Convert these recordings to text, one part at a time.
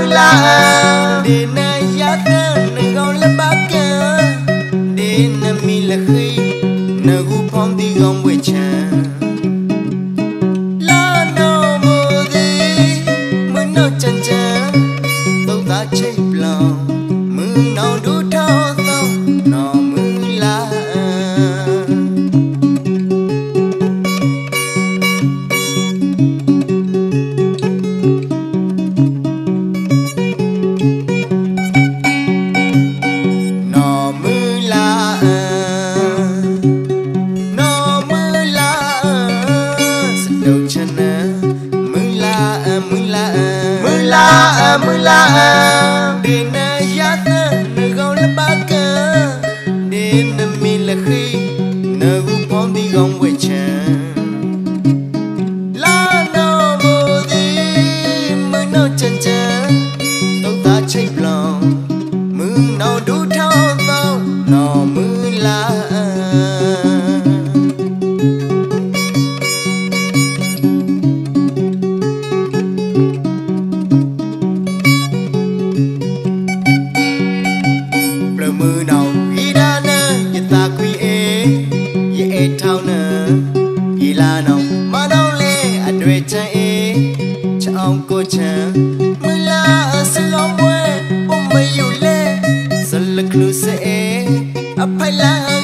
pula Dina yatan gau lebaka Dina milakhi Nagu gom gong wecha La no modi Mano chan chan Tau ta chay blau Mương nào đuôi nagu pondigon wecha la no mo di mừng no chân cha. Tóc ta chay blong mừng no đủ thao tao no mưa la mưa nào အေးချောင်းကိုချမ်းမလာစလောင်းပွဲပုံမယူလဲဇလကလူစေအဖိုင်လာ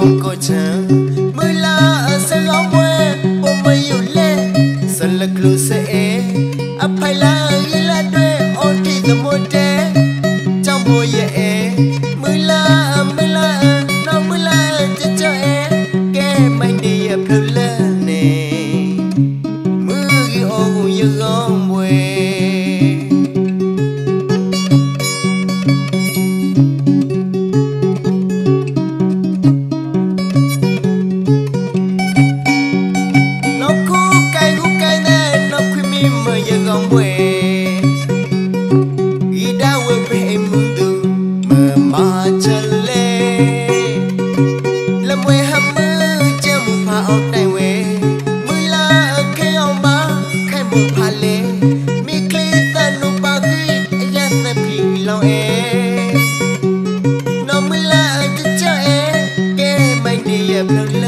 long go time. ကိုဖာလေမိကလေးသနုပါခိအရသပီလောင်းအေနော်မလာတချဲကဲမိုင်းရဲ့ဘလော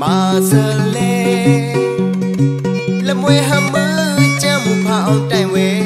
မာစလေလမွေဟမချမ်းမဖောင်းတိုင်ဝဲ